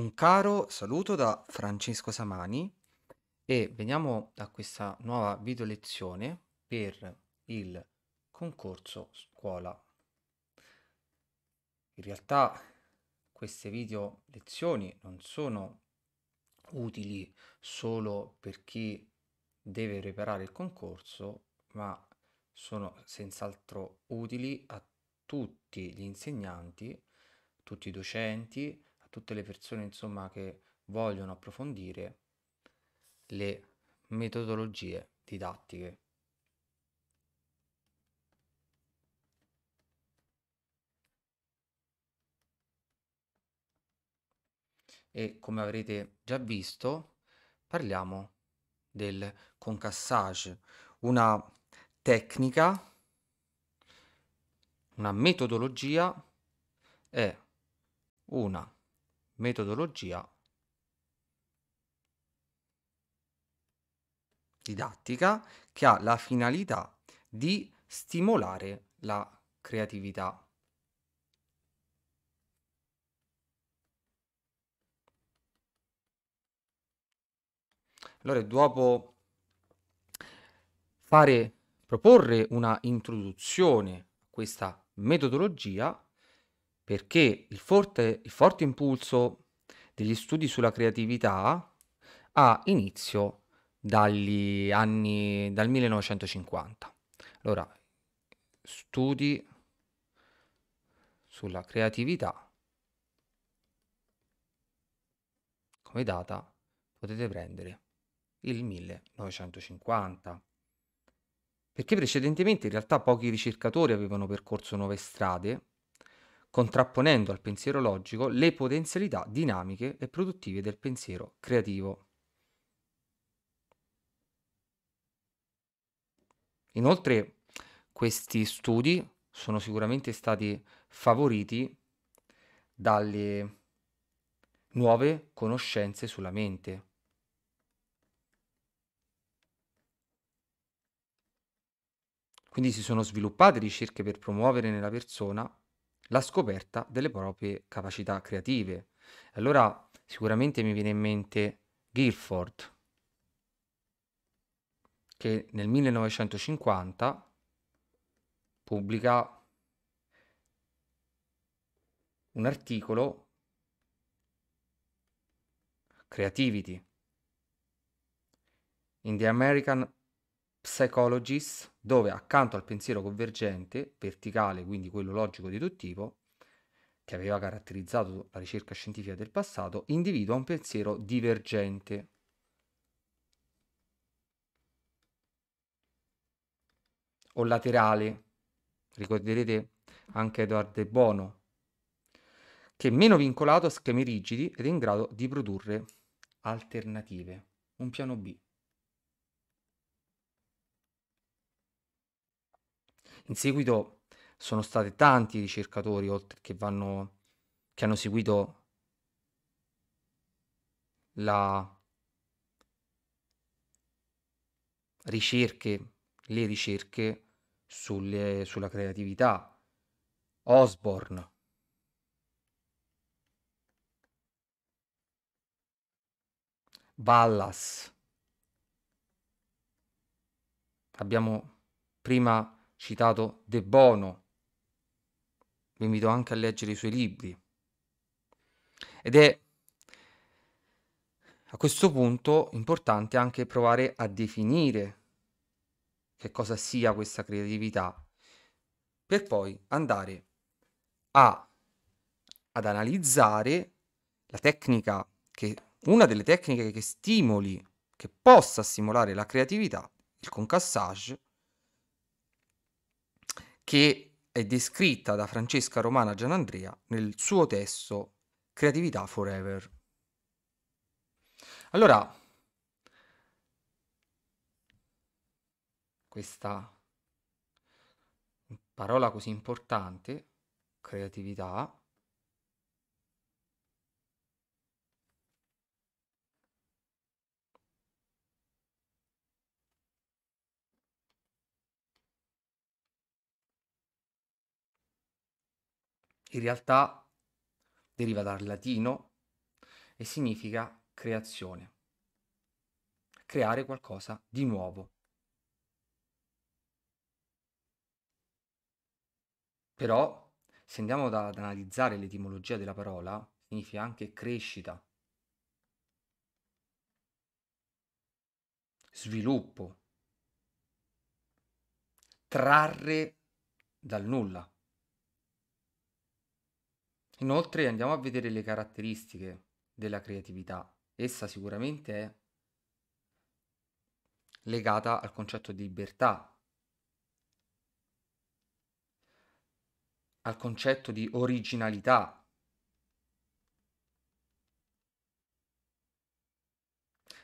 Un caro saluto da Francesco Samani e veniamo a questa nuova video lezione per il concorso scuola. In realtà queste video lezioni non sono utili solo per chi deve preparare il concorso, ma sono senz'altro utili a tutti gli insegnanti, tutti i docenti, tutte le persone insomma che vogliono approfondire le metodologie didattiche. E come avrete già visto, parliamo del concassage, una tecnica, una metodologia è una metodologia didattica che ha la finalità di stimolare la creatività. Allora, dopo fare, proporre una introduzione a questa metodologia, perché il forte, il forte impulso degli studi sulla creatività ha inizio dagli anni, dal 1950. Allora, studi sulla creatività come data potete prendere il 1950 perché precedentemente in realtà pochi ricercatori avevano percorso nuove strade contrapponendo al pensiero logico le potenzialità dinamiche e produttive del pensiero creativo. Inoltre questi studi sono sicuramente stati favoriti dalle nuove conoscenze sulla mente. Quindi si sono sviluppate ricerche per promuovere nella persona la scoperta delle proprie capacità creative. Allora sicuramente mi viene in mente Guilford, che nel 1950 pubblica un articolo Creativity in the American Psychologist, dove accanto al pensiero convergente, verticale, quindi quello logico-deduttivo, che aveva caratterizzato la ricerca scientifica del passato, individua un pensiero divergente. O laterale, ricorderete anche Edward De Bono, che è meno vincolato a schemi rigidi ed è in grado di produrre alternative, un piano B. In seguito sono stati tanti i ricercatori oltre che, vanno, che hanno seguito la ricerche, le ricerche sulle, sulla creatività. Osborne, Ballas. Abbiamo prima citato De Bono. Vi invito anche a leggere i suoi libri. Ed è a questo punto importante anche provare a definire che cosa sia questa creatività, per poi andare a, ad analizzare la tecnica che una delle tecniche che stimoli, che possa stimolare la creatività, il concassage, che è descritta da Francesca Romana Gianandrea nel suo testo Creatività Forever. Allora, questa parola così importante, creatività, in realtà deriva dal latino e significa creazione. Creare qualcosa di nuovo. Però, se andiamo ad analizzare l'etimologia della parola, significa anche crescita, sviluppo, trarre dal nulla. Inoltre andiamo a vedere le caratteristiche della creatività. Essa sicuramente è legata al concetto di libertà, al concetto di originalità,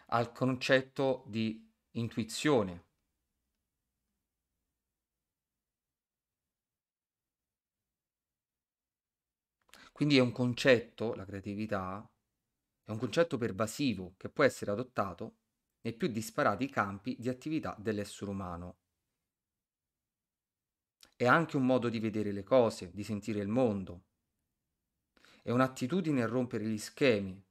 al concetto di intuizione. Quindi è un concetto, la creatività, è un concetto pervasivo che può essere adottato nei più disparati campi di attività dell'essere umano. È anche un modo di vedere le cose, di sentire il mondo. È un'attitudine a rompere gli schemi.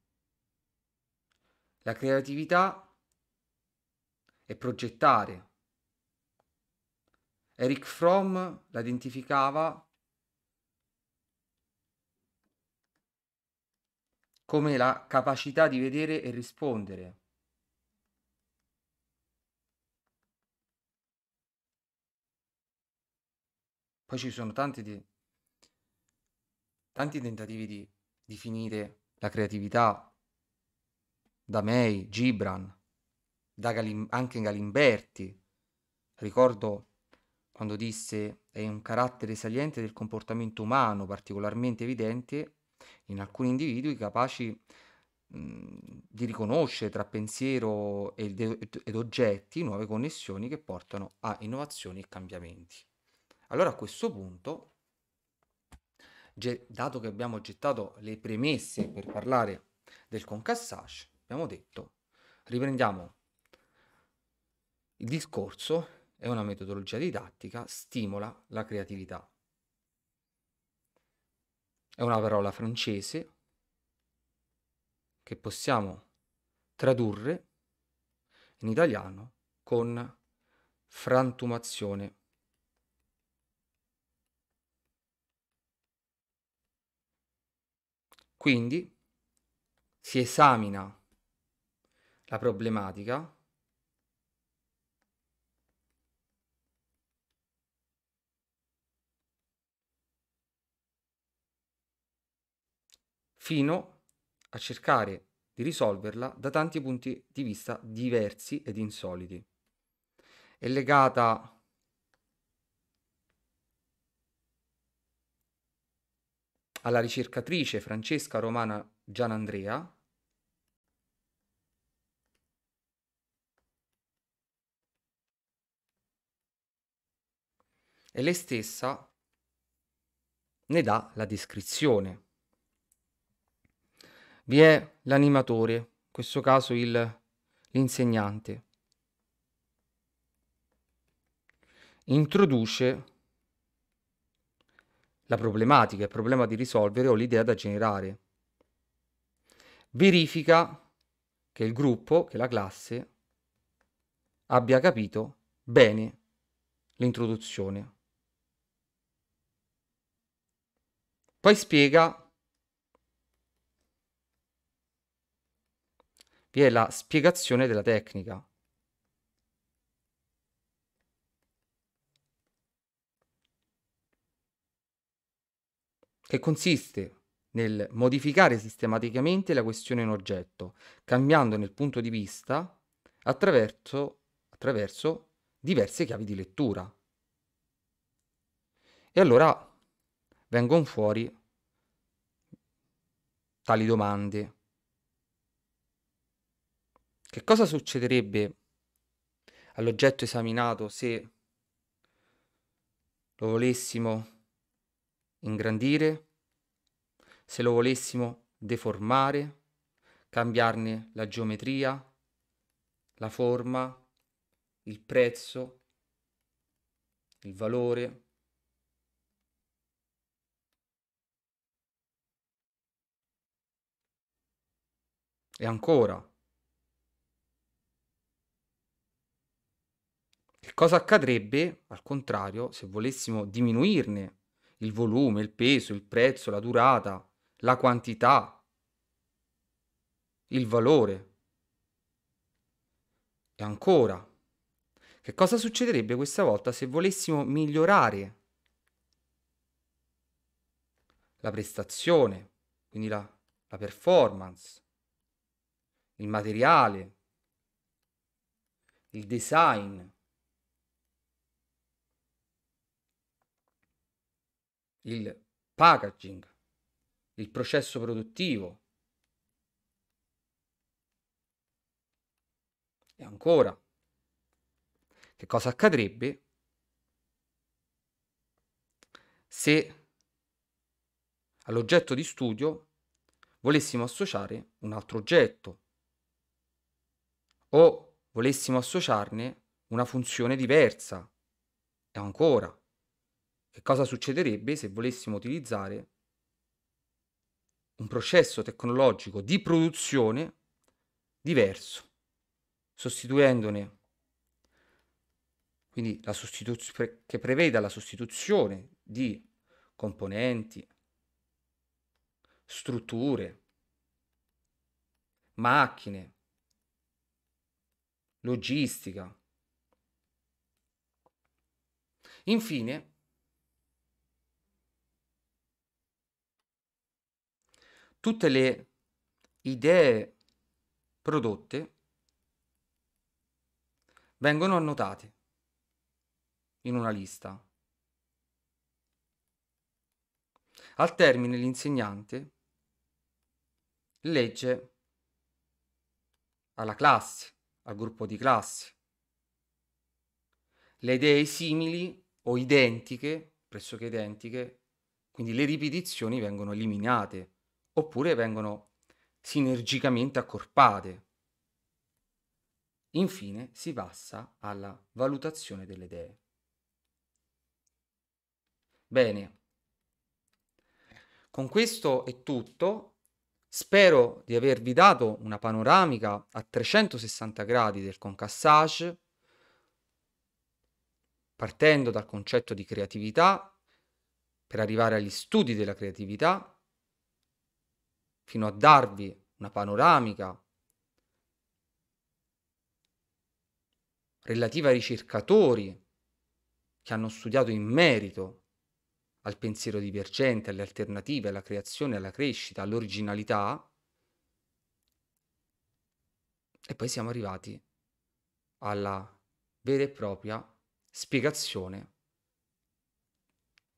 La creatività e progettare. Eric Fromm la identificava come la capacità di vedere e rispondere. Poi ci sono tanti, di, tanti tentativi di definire la creatività da May, Gibran, da Galim- anche Galimberti. Ricordo quando disse è un carattere saliente del comportamento umano particolarmente evidente in alcuni individui capaci mh, di riconoscere tra pensiero ed, ed oggetti nuove connessioni che portano a innovazioni e cambiamenti. Allora a questo punto, dato che abbiamo gettato le premesse per parlare del concassage, abbiamo detto riprendiamo il discorso è una metodologia didattica, stimola la creatività. È una parola francese che possiamo tradurre in italiano con frantumazione. Quindi si esamina la problematica fino a cercare di risolverla da tanti punti di vista diversi ed insoliti. È legata alla ricercatrice Francesca Romana Gianandrea, e lei stessa ne dà la descrizione vi è l'animatore, in questo caso il, l'insegnante. Introduce la problematica, il problema di risolvere o l'idea da generare. Verifica che il gruppo, che la classe, abbia capito bene l'introduzione. Poi spiega vi è la spiegazione della tecnica. che consiste nel modificare sistematicamente la questione in oggetto, cambiandone il punto di vista attraverso, attraverso diverse chiavi di lettura. E allora vengono fuori tali domande. Che cosa succederebbe all'oggetto esaminato se lo volessimo ingrandire, se lo volessimo deformare, cambiarne la geometria, la forma, il prezzo, il valore? E ancora, cosa accadrebbe, al contrario, se volessimo diminuirne il volume, il peso, il prezzo, la durata, la quantità, il valore? E ancora, che cosa succederebbe questa volta se volessimo migliorare la prestazione, quindi la, la performance, il materiale, il design, il packaging, il processo produttivo. E ancora, che cosa accadrebbe se all'oggetto di studio volessimo associare un altro oggetto o volessimo associarne una funzione diversa. E ancora, che cosa succederebbe se volessimo utilizzare un processo tecnologico di produzione diverso, sostituendone quindi la sostituzione che preveda la sostituzione di componenti, strutture, macchine, logistica. Infine, tutte le idee prodotte vengono annotate in una lista. Al termine l'insegnante legge alla classe, al gruppo di classe. Le idee simili o identiche, pressoché identiche, quindi le ripetizioni vengono eliminate oppure vengono sinergicamente accorpate. Infine si passa alla valutazione delle idee. Bene, con questo è tutto. Spero di avervi dato una panoramica a 360 gradi del concassage, partendo dal concetto di creatività per arrivare agli studi della creatività, fino a darvi una panoramica relativa ai ricercatori che hanno studiato in merito al pensiero divergente, alle alternative, alla creazione, alla crescita, all'originalità. E poi siamo arrivati alla vera e propria spiegazione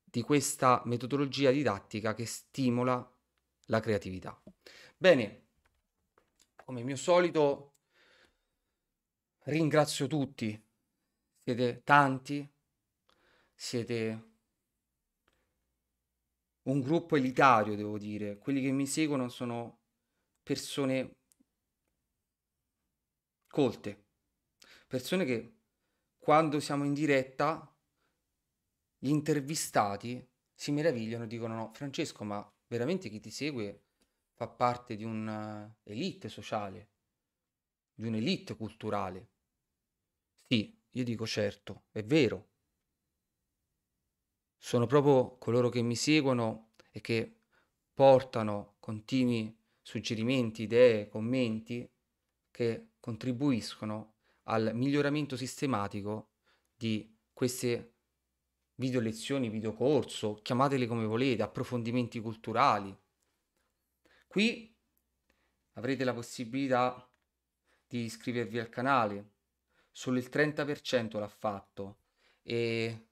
di questa metodologia didattica che stimola la creatività. Bene, come mio solito ringrazio tutti, siete tanti, siete un gruppo elitario, devo dire. Quelli che mi seguono sono persone colte, persone che quando siamo in diretta, gli intervistati si meravigliano dicono no, Francesco, ma veramente chi ti segue fa parte di un'elite sociale, di un'elite culturale. Sì, io dico certo, è vero, sono proprio coloro che mi seguono e che portano continui suggerimenti, idee, commenti che contribuiscono al miglioramento sistematico di queste video lezioni, video corso, chiamatele come volete, approfondimenti culturali. Qui avrete la possibilità di iscrivervi al canale, solo il 30% l'ha fatto e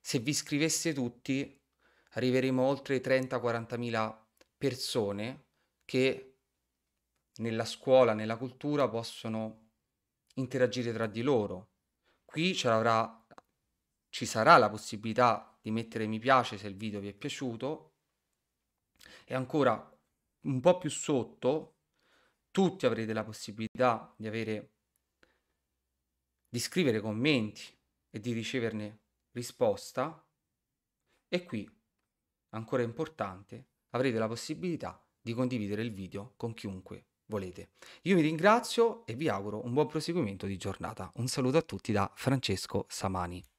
se vi iscriveste tutti arriveremo oltre 30-40 mila persone che nella scuola, nella cultura possono interagire tra di loro. Qui ci sarà la possibilità di mettere mi piace se il video vi è piaciuto e ancora un po' più sotto tutti avrete la possibilità di avere di scrivere commenti e di riceverne risposta e qui, ancora importante, avrete la possibilità di condividere il video con chiunque volete. Io vi ringrazio e vi auguro un buon proseguimento di giornata. Un saluto a tutti da Francesco Samani.